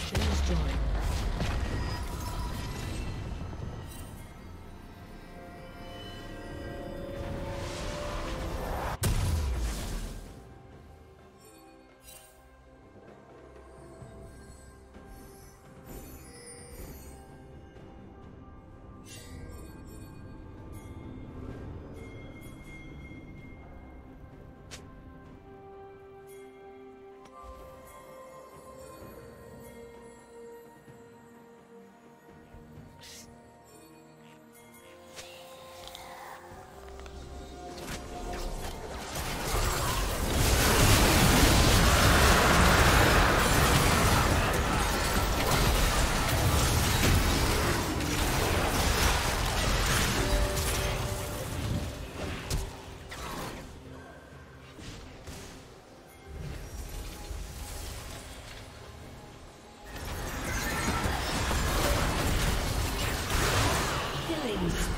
turret has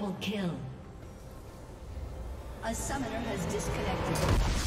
Double kill. A summoner has disconnected.